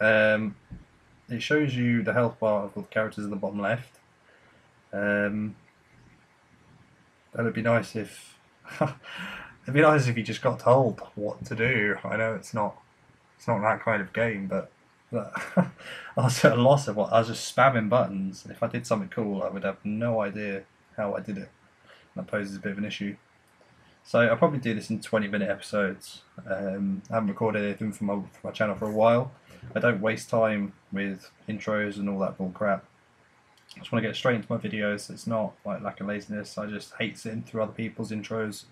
Um, it shows you the health bar of all the characters in the bottom left. Um, it'd be nice if it'd be nice if you just got told what to do. I know it's not it's not that kind of game, but, but I was at a loss of what I was just spamming buttons. If I did something cool, I would have no idea how I did it. And That poses a bit of an issue. So I'll probably do this in 20 minute episodes. Um, I haven't recorded anything for my, for my channel for a while. I don't waste time with intros and all that bull crap. I just want to get straight into my videos. It's not like lack of laziness. I just hate sitting through other people's intros.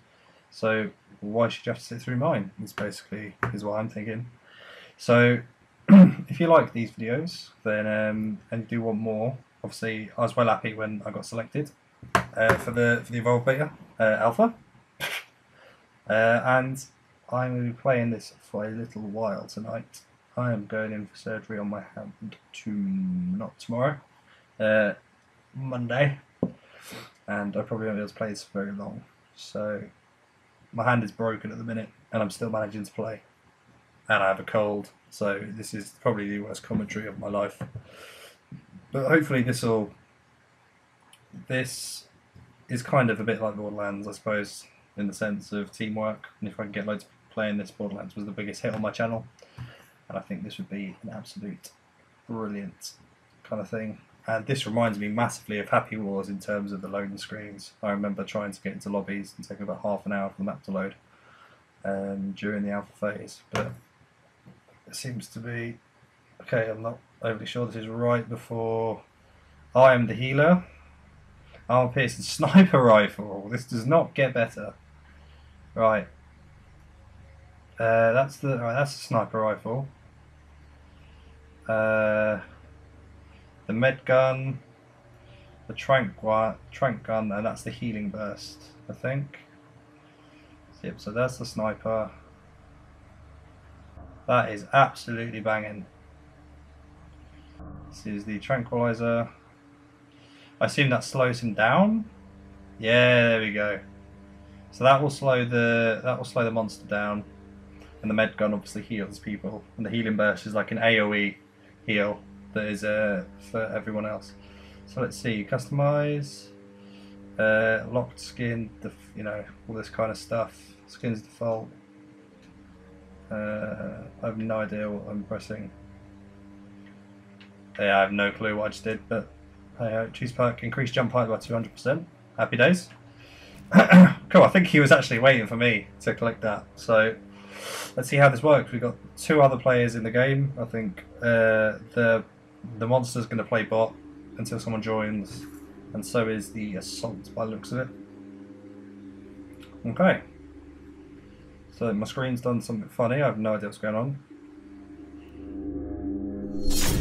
So why should you have to sit through mine? Is basically is what I'm thinking. So if you like these videos, then um, and you do want more, obviously I was well happy when I got selected uh, for the for the Evolve Beta uh, Alpha, uh, and I'm going to be playing this for a little while tonight. I am going in for surgery on my hand to not tomorrow, uh, Monday, and I probably won't be able to play this for very long. So my hand is broken at the minute, and I'm still managing to play, and I have a cold. So this is probably the worst commentary of my life. But hopefully this will. This is kind of a bit like Borderlands, I suppose, in the sense of teamwork. And if I can get loads of playing this, Borderlands was the biggest hit on my channel and I think this would be an absolute brilliant kind of thing. And this reminds me massively of Happy Wars in terms of the loading screens. I remember trying to get into lobbies and taking about half an hour for the map to load um, during the alpha phase, but it seems to be okay. I'm not overly sure this is right before I am the healer. Armor piercing sniper rifle. This does not get better. Right. Uh, that's the right, that's the sniper rifle. Uh, the med gun, the trank, trank gun, and that's the healing burst, I think. Yep, so that's the sniper. That is absolutely banging. This is the tranquilizer. I assume that slows him down. Yeah, there we go. So that will slow the that will slow the monster down, and the med gun obviously heals people, and the healing burst is like an AOE heal that is uh, for everyone else. So let's see, customize, uh, locked skin, you know all this kind of stuff. Skins default. Uh, I have no idea what I'm pressing. Yeah, I have no clue what I just did, but uh, choose perk, increase jump height by 200%. Happy days. cool, I think he was actually waiting for me to click that. So let's see how this works. We've got two other players in the game. I think uh, the the monster's going to play bot until someone joins, and so is the assault by the looks of it. Okay. So my screen's done something funny. I have no idea what's going on.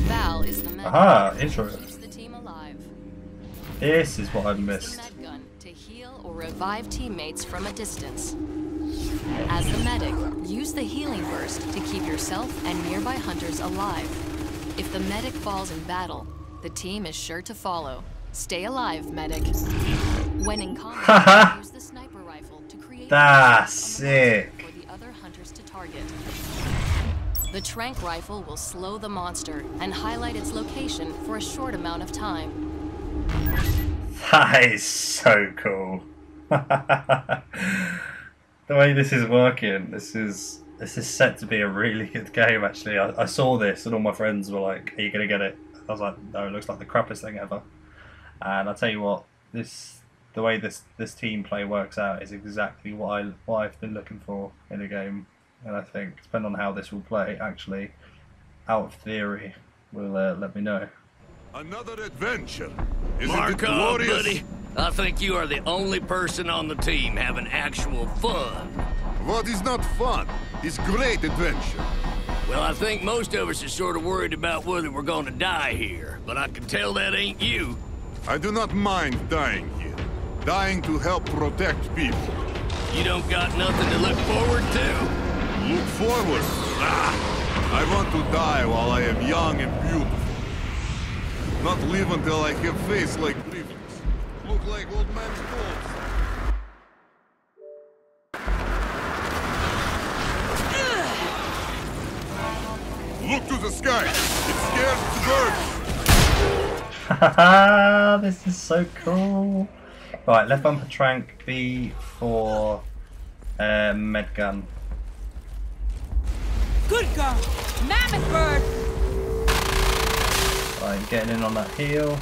Val is the Aha, intro. keeps the team alive. This is what I missed. gun to heal or revive teammates from a distance. As the medic, use the healing burst to keep yourself and nearby hunters alive. If the medic falls in battle, the team is sure to follow. Stay alive, medic. When in combat, use the sniper rifle to create That's sick. for the other hunters to target. The trank rifle will slow the monster and highlight its location for a short amount of time. That is so cool. the way this is working, this is this is set to be a really good game. Actually, I, I saw this and all my friends were like, "Are you gonna get it?" I was like, "No, it looks like the crappiest thing ever." And I tell you what, this the way this this team play works out is exactly what I what I've been looking for in a game. And I think, depending on how this will play, actually, out of theory, will uh, let me know. Another adventure. Isn't Mark it glorious? buddy. I think you are the only person on the team having actual fun. What is not fun is great adventure. Well, I think most of us are sort of worried about whether we're going to die here, but I can tell that ain't you. I do not mind dying here. Dying to help protect people. You don't got nothing to look forward to. Look forward. Ah, I want to die while I am young and beautiful. Not live until I have face like Griffins. Look like old man's corpse. Look to the sky. It scares the birds. this is so cool. Right, left bumper trank B for uh, med gun. Good girl. Mammoth bird. Right, getting in on that heel.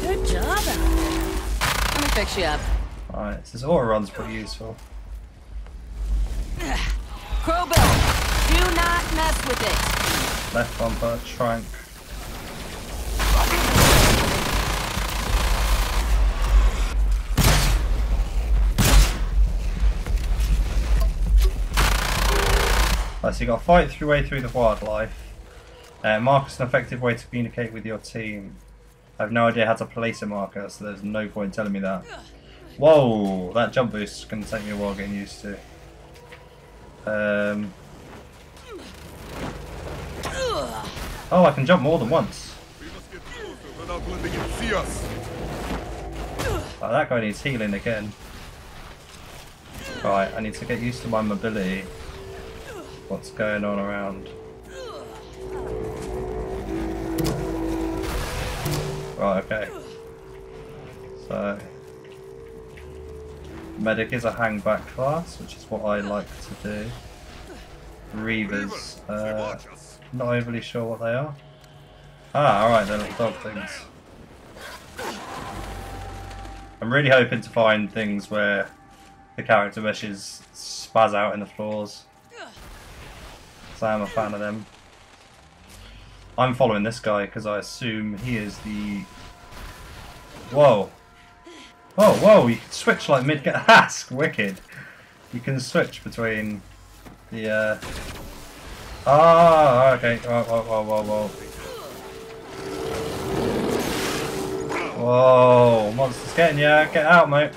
Good job out there. Let me fix you up. Alright, this auto run's pretty useful. Crowbill, do not mess with it. Left bumper, trank. Right, so you got to fight through your way through the wildlife. Uh, mark is an effective way to communicate with your team. I have no idea how to place a marker, so there's no point telling me that. Whoa, that jump boost is going to take me a while getting used to. Um, oh, I can jump more than once. Oh, that guy needs healing again. Right, I need to get used to my mobility. What's going on around? Right, okay. So, medic is a hang back class, which is what I like to do. Reavers, uh, not overly sure what they are. Ah, alright, they're little dog things. I'm really hoping to find things where the character meshes spaz out in the floors. So I'm a fan of them. I'm following this guy because I assume he is the. Whoa! Oh, whoa! You can switch like mid. That's wicked. You can switch between the. Uh... Ah, okay. Whoa, whoa, whoa, whoa, whoa. Whoa, monster's getting ya. Get out, mate.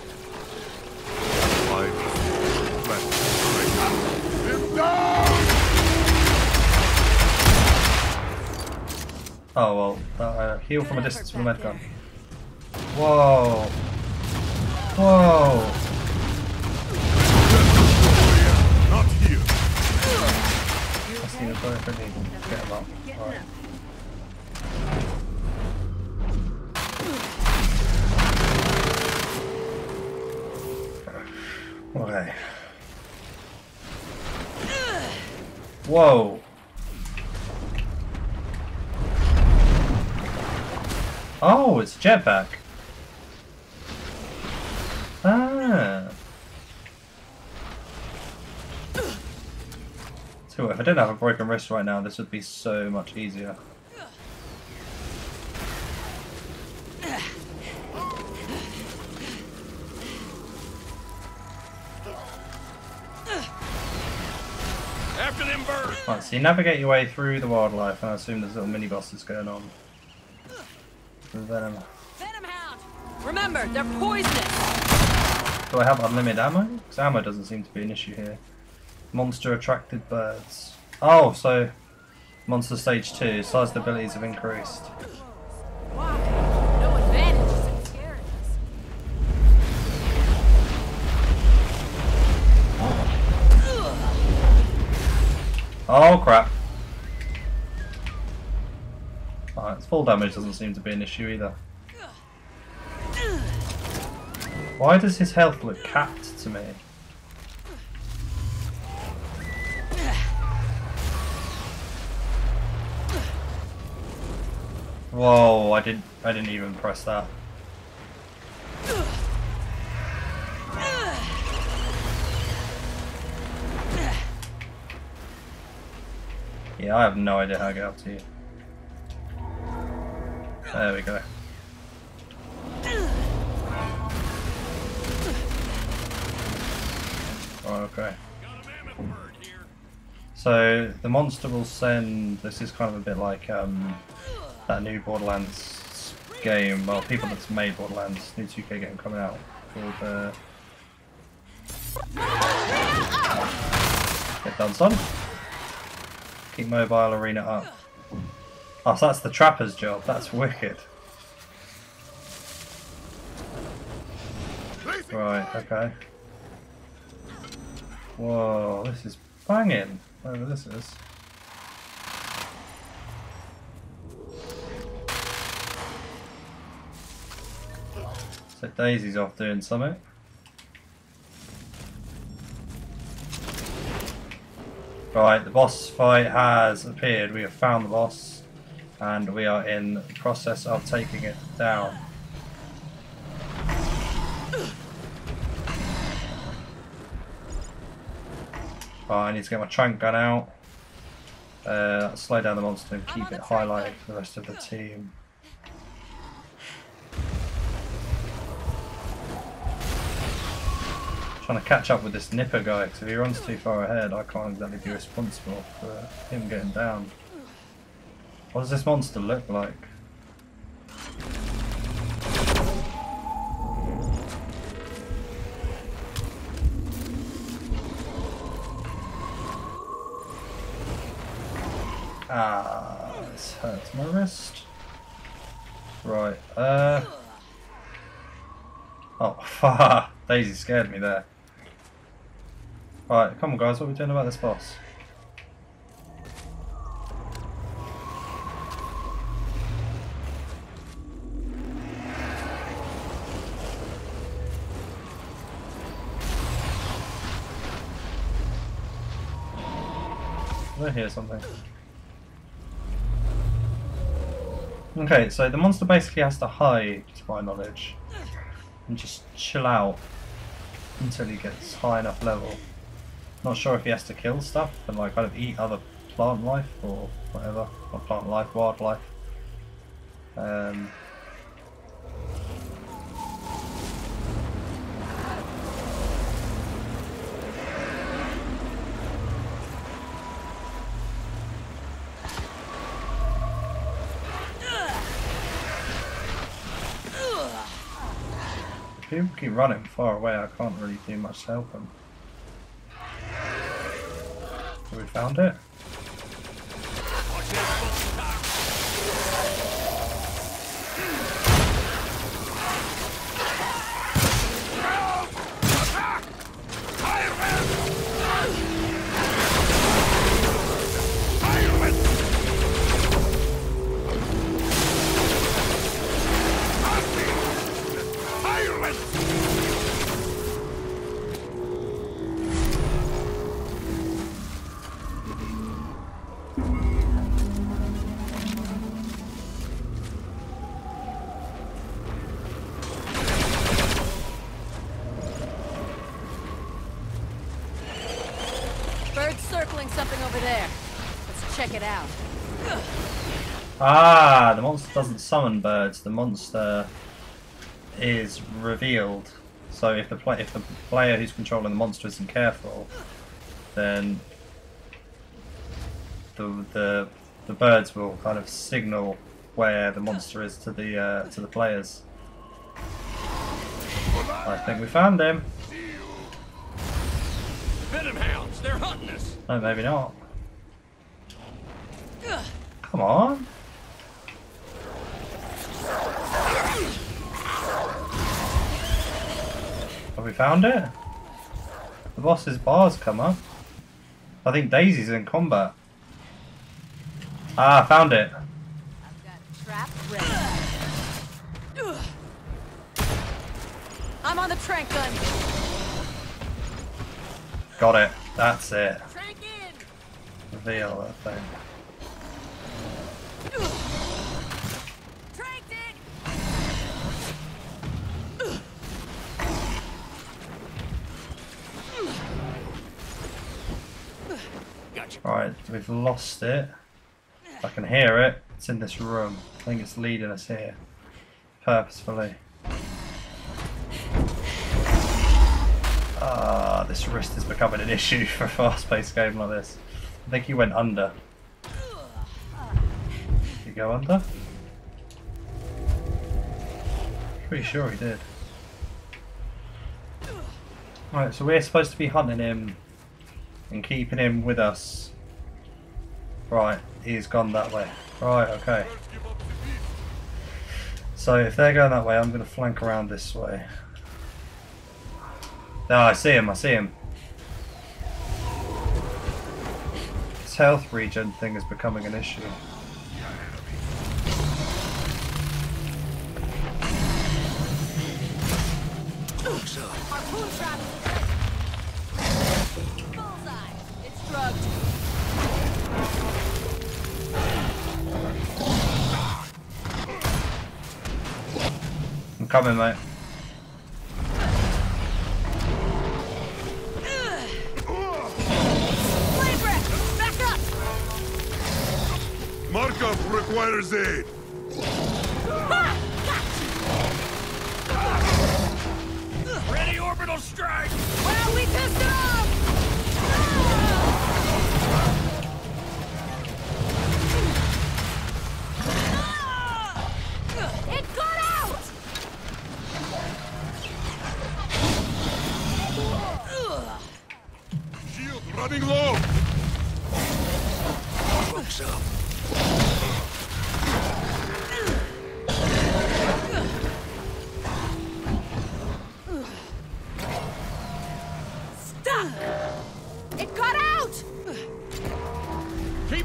Oh well, uh, heal from a distance with a med gun. Whoa. Whoa. Not here. I see the bullet for me. Get him up. Alright. Okay. Whoa. Oh, it's a jetpack. Ah. So if I didn't have a broken wrist right now, this would be so much easier. After them birds. Right, so you navigate your way through the wildlife, and I assume there's little mini bosses going on. The venom. Venom hound. Remember, they're poisonous. Do I have unlimited ammo? Because ammo doesn't seem to be an issue here. Monster attracted birds. Oh, so monster stage two. Size of abilities have increased. Wow. No advantage in scaring us. Oh crap. Alright, full damage doesn't seem to be an issue either. Why does his health look capped to me? Whoa, I didn't I didn't even press that. Yeah, I have no idea how to get up to you. There we go. Okay. So the monster will send. This is kind of a bit like um, that new Borderlands game. Well, people that's made Borderlands, new 2K game coming out called. Uh, get done, son. Keep mobile arena up. Oh, so that's the trapper's job. That's wicked. Right, okay. Whoa, this is banging. Whatever this is. So Daisy's off doing something. Right, the boss fight has appeared. We have found the boss and we are in the process of taking it down. Right, I need to get my trank gun out. Uh, slow down the monster and keep it highlighted for the rest of the team. Trying to catch up with this Nipper guy because if he runs too far ahead, I can't exactly be responsible for him getting down. What does this monster look like? Ah, this hurts my wrist. Right, uh... Oh, fuck! Daisy scared me there. Right, come on guys, what are we doing about this boss? Okay, so the monster basically has to hide, to my knowledge, and just chill out until he gets high enough level. Not sure if he has to kill stuff and like kind of eat other plant life or whatever, or plant life, wildlife. Um, People keep running far away, I can't really do much to help them. Have we found it? It out. Ah, the monster doesn't summon birds. The monster is revealed. So if the play if the player who's controlling the monster isn't careful, then the the the birds will kind of signal where the monster is to the uh, to the players. I think we found him. Venom hounds, they're hunting us. No, maybe not. Come on. Have we found it? The boss's bars come up. I think Daisy's in combat. Ah, found it. I've got a trap ready. I'm on the trank gun. Got it. That's it. Trank in. Reveal that thing. Gotcha. Right, we've lost it. I can hear it. It's in this room. I think it's leading us here. Purposefully. Ah, this wrist is becoming an issue for a fast-paced game like this. I think he went under. Go under? Pretty sure he did. Right, so we're supposed to be hunting him and keeping him with us. Right, he's gone that way. Right, okay. So if they're going that way, I'm going to flank around this way. No, I see him, I see him. This health regen thing is becoming an issue. I'm coming, mate. Flame breath. Back up. Markov requires aid. Strike! Well, we pissed off.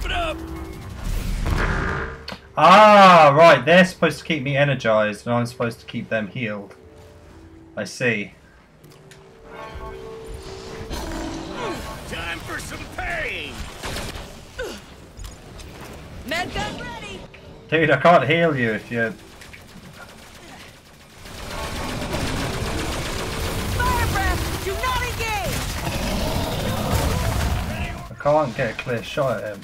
Keep it up! Ah, right. They're supposed to keep me energized, and I'm supposed to keep them healed. I see. Time for some pain! Med ready. Dude, I can't heal you if you. Fire breath. Do not engage. I can't get a clear shot at him.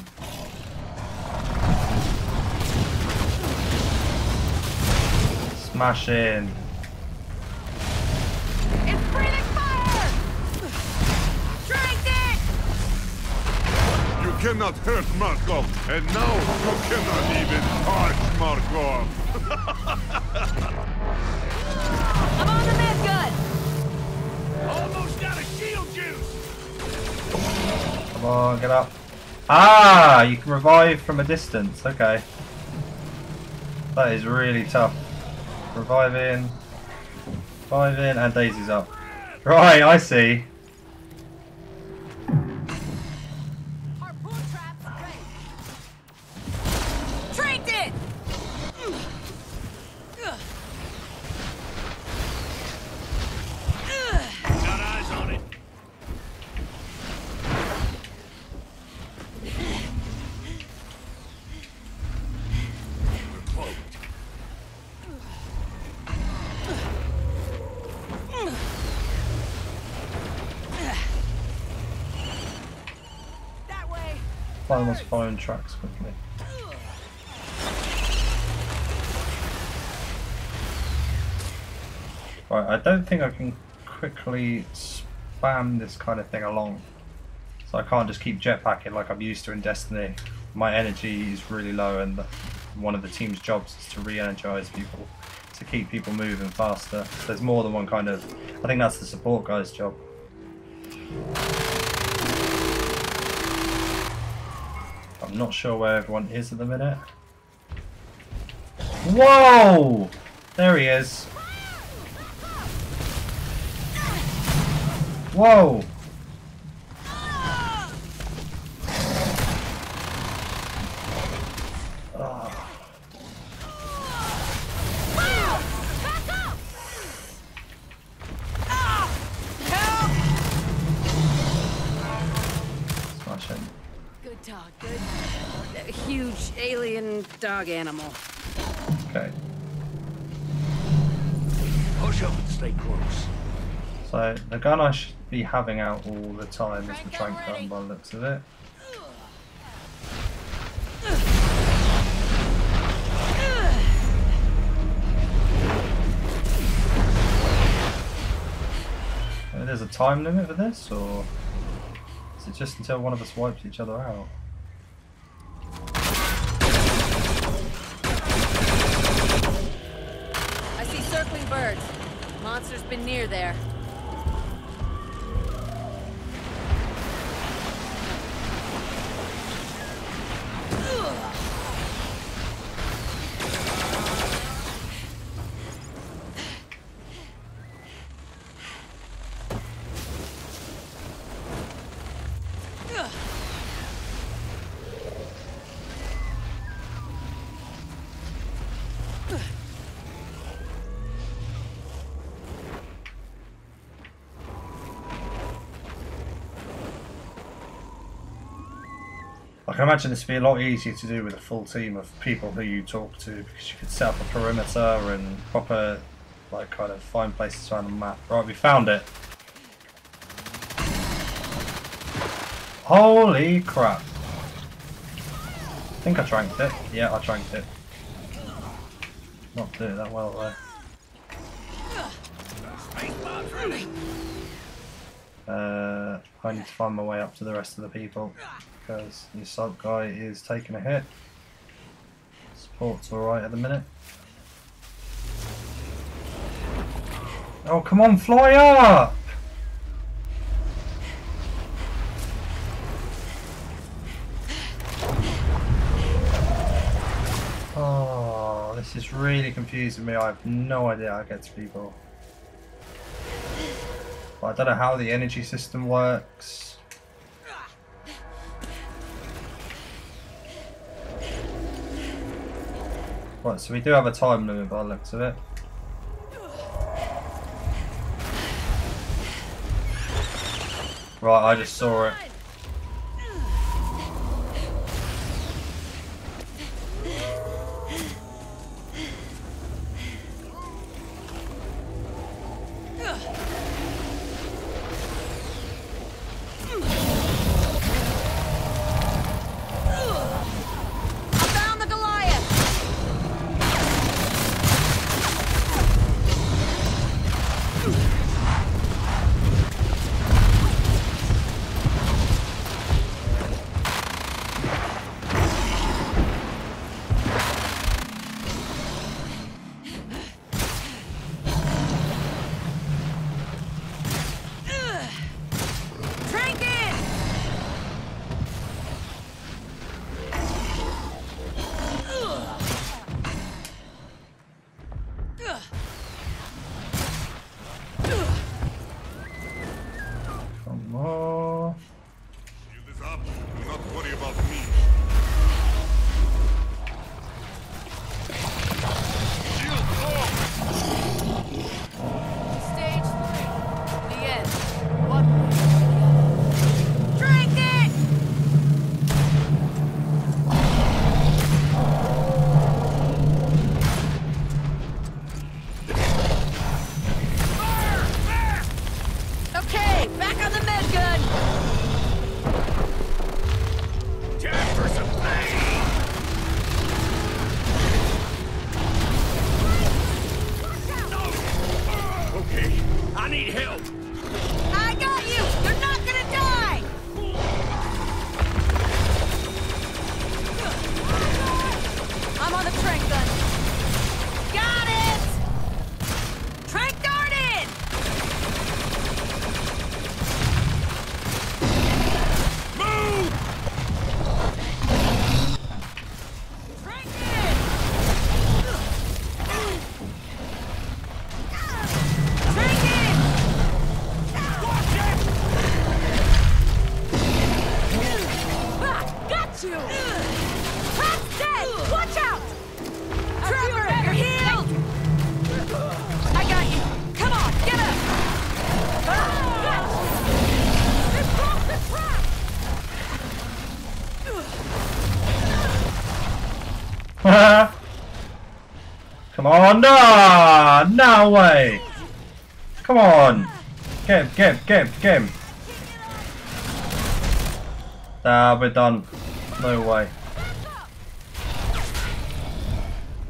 Smash in. It's breathing fire. Dragged it. You cannot hurt Markov, and now you cannot even touch Markov. I'm on the med gun. Almost out of shield juice! Come on, get up. Ah, you can revive from a distance. Okay. That is really tough. Revive in. Revive in, and Daisy's up. Right, I see. One was following tracks quickly. Right, I don't think I can quickly spam this kind of thing along. So I can't just keep jetpacking like I'm used to in Destiny. My energy is really low and the, one of the team's jobs is to re-energize people, to keep people moving faster. There's more than one kind of... I think that's the support guy's job. Not sure where everyone is at the minute. Whoa! There he is. Whoa! Alien dog animal. Okay. Push up and stay close. So the gun I should be having out all the time is the trank gun by the looks of it. There's a time limit for this, or is it just until one of us wipes each other out? I see circling birds. Monster's been near there. Can imagine this would be a lot easier to do with a full team of people who you talk to because you could set up a perimeter and proper, like, kind of find places around the map. Right, we found it. Holy crap. I think I tranked it. Yeah, I tranked it. Not doing that well though. Uh, I need to find my way up to the rest of the people because the sub guy is taking a hit. Support's alright at the minute. Oh, come on, fly up! Oh, this is really confusing me. I have no idea how to get to people. I don't know how the energy system works. Right, so we do have a time limit by the looks of it. Right, I just saw it. Come on, no, no way. Come on. Get him, get him, get him, get him. Ah, we're done. No way.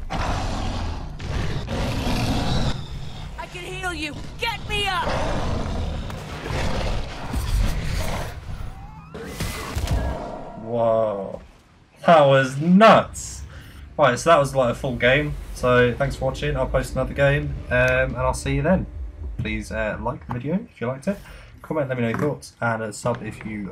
I can heal you. Get me up. Whoa. That was nuts. Right, so that was like a full game. So thanks for watching. I'll post another game um, and I'll see you then. Please uh, like the video if you liked it. Comment, let me know your thoughts, and uh, sub if you